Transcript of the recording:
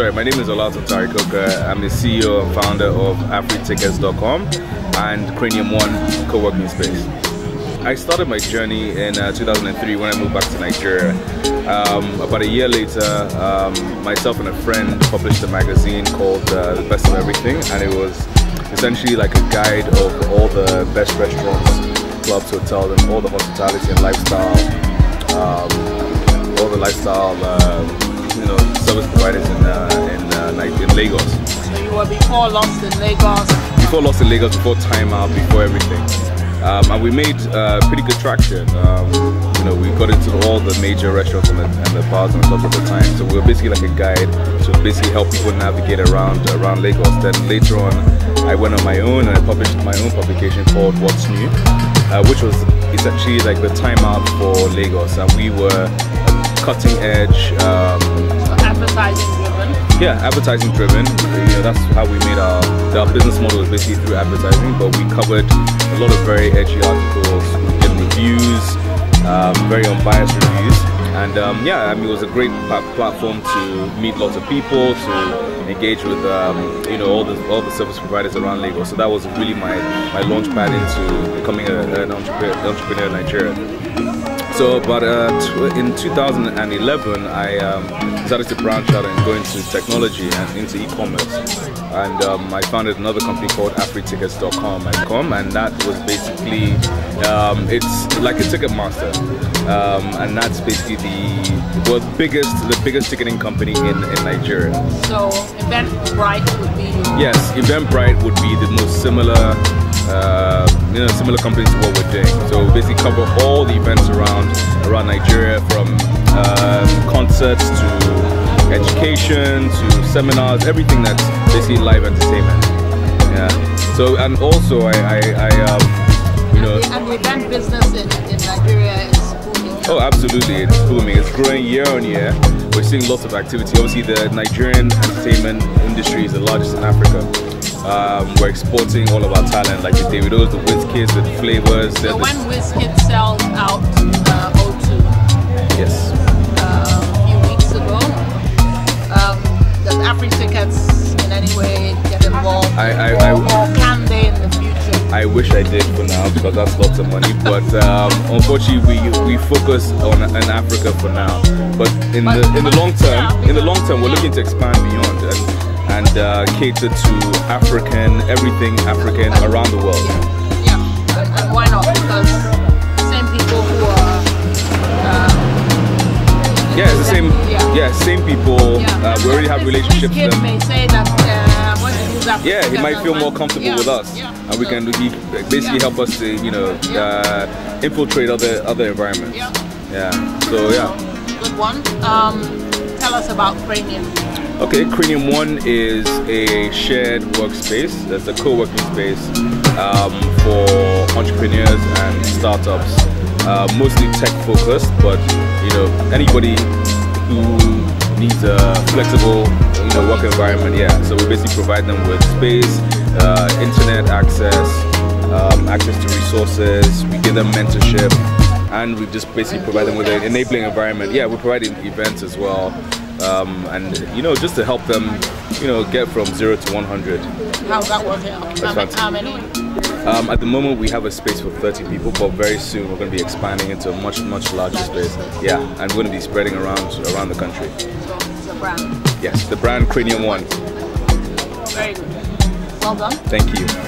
sorry, my name is Olaotan Towry Coker. I'm the CEO and founder of AfriTickets.com and Cranium One co-working space. I started my journey in uh, 2003 when I moved back to Nigeria. Um, about a year later, um, myself and a friend published a magazine called uh, The Best of Everything, and it was essentially like a guide of all the best restaurants, clubs, hotels, and all the hospitality and lifestyle, um, all the lifestyle, uh, you know, service providers in uh, in, uh, in Lagos. So you were before Lost in Lagos. Before Lost in Lagos, before Time Out, before everything. Um, and we made uh, pretty good traction. Um, you know, we got into all the major restaurants and the, and the bars and clubs at the time. So we were basically like a guide to basically help people navigate around around Lagos. Then later on, I went on my own and I published my own publication called What's New, uh, which was essentially like the time out for Lagos. And we were cutting edge. Um, so advertising driven. Yeah, advertising driven. You know, that's how we made our our business model is basically through advertising. But we covered a lot of very edgy articles, getting reviews, um, very unbiased reviews. And um, yeah, I mean, it was a great platform to meet lots of people, to engage with um, you know all the all the service providers around Lagos. So that was really my my launch pad into becoming a, an entrepreneur, entrepreneur in Nigeria. So, but uh, in 2011, I um, decided to branch out and go into technology and into e-commerce. And um, I founded another company called AfriTickets.com and that was basically um, it's like a Ticketmaster, um, and that's basically the well, biggest the biggest ticketing company in, in Nigeria. So Eventbrite would be yes, Eventbrite would be the most similar uh, you know, similar companies to what we're doing. So basically cover all the events around around Nigeria, from um, concerts to education to seminars, everything that's basically live entertainment. Yeah. So and also I, I, I um, you know, and the, the event business in, in Nigeria is booming. Oh, absolutely, it's booming. It's growing year on year. We're seeing lots of activity. Obviously, the Nigerian entertainment industry is the largest in Africa. Um, we're exporting all of our talent, like the Davidos, the Wizkids, the Flavours. So when Wizkid sells out uh, O2, yes, uh, a few weeks ago, um, does AfriTickets in any way get involved, I, I, I, I wish I did for now because that's lots of money. But um, unfortunately, we we focus on, on Africa for now. But in the in the long term, in the long term, we're looking to expand beyond. And, and uh, cater to African, everything African around the world. Yeah, yeah. And, and why not? Because same people who are. Uh, yeah, it's the same. Yeah, yeah same people. Yeah. Uh, we already have relationships with them. may say that uh, when you use Africa, yeah, he might feel more comfortable yeah, with us, yeah. And we can he basically help us to you know uh, infiltrate other other environments. Yeah. Yeah. So yeah. Good one. Um, tell us about Cranium. Okay, Cranium One is a shared workspace. That's a co-working space um, for entrepreneurs and startups, uh, mostly tech focused, but you know anybody who needs a flexible you know work environment. Yeah, so we basically provide them with space, uh, internet access, um, access to resources. We give them mentorship, and we just basically provide them with an enabling environment. Yeah, we provide events as well um, and you know just to help them you know get from zero to 100 how's that working out? How, many? Um, at the moment we have a space for 30 people but very soon we're going to be expanding into a much much larger space. Yeah and we're going to be spreading around around the country. A brand. Yes the brand cranium one. Very good. Well done. Thank you